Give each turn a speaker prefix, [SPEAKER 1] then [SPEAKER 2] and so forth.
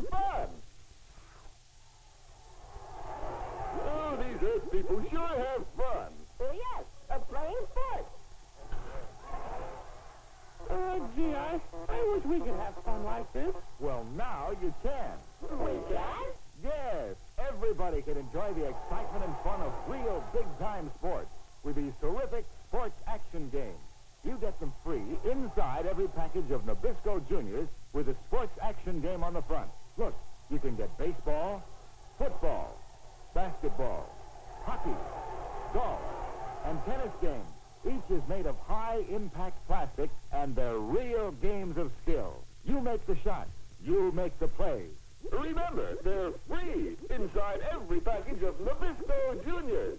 [SPEAKER 1] play fun. Oh, these Earth people sure have fun.
[SPEAKER 2] Uh, yes, uh, playing sports.
[SPEAKER 3] Oh, gee, I, I wish we could have fun like this.
[SPEAKER 1] Well, now you can.
[SPEAKER 2] We can?
[SPEAKER 1] Yes, everybody can enjoy the excitement and fun of real big-time sports with these terrific sports action games. You get them free inside every package of Nabisco Juniors with a sports action game on the front. Look, you can get baseball, football, basketball, hockey, golf, and tennis games. Each is made of high-impact plastic, and they're real games of skill. You make the shot. You make the play. Remember, they're free inside every package of Nabisco Juniors.